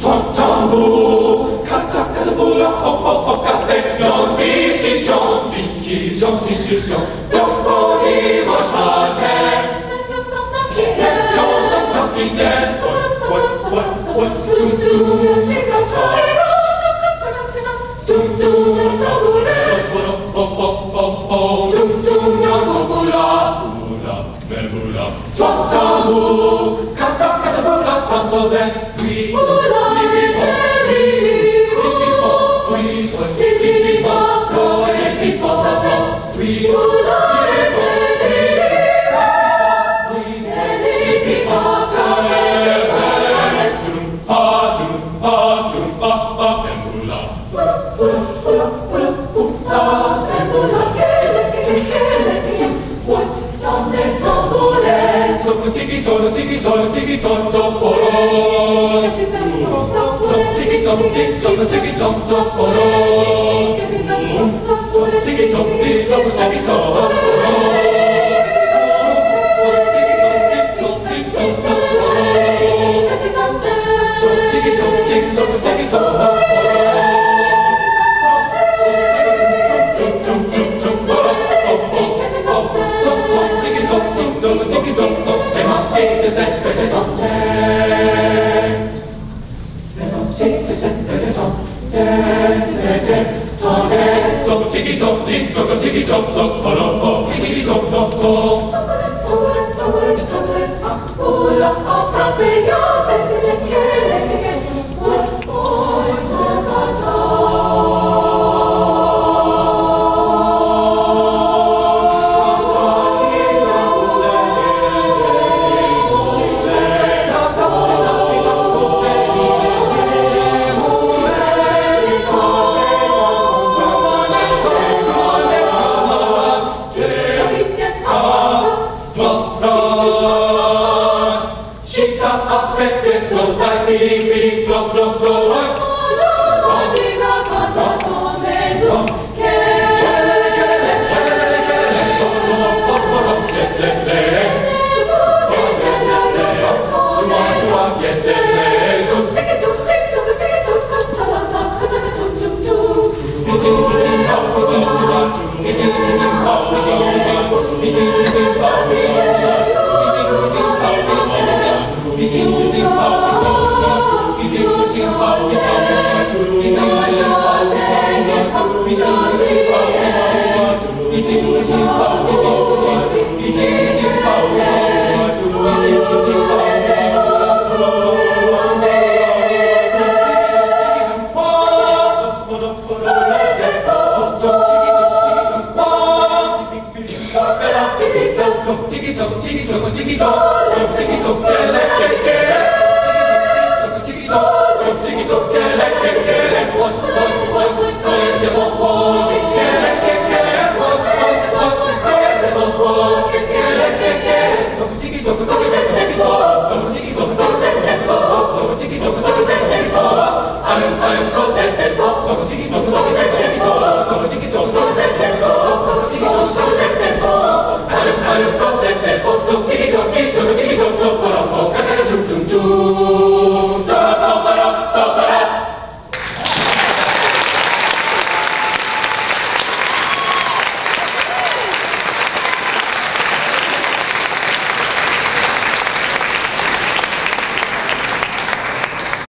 Tottambo, katakalabola, opopokate, non si schison, santo ventrico, tiki toro tiki toro tiki toro toro 좀 Frappe, io te, te, te, te. lục xanh đi pin lục lục lục lục Tiki-tok, tiki-tok, tiki-tok, tiki-tok, tiki-tok, tiki-tok, Thank you.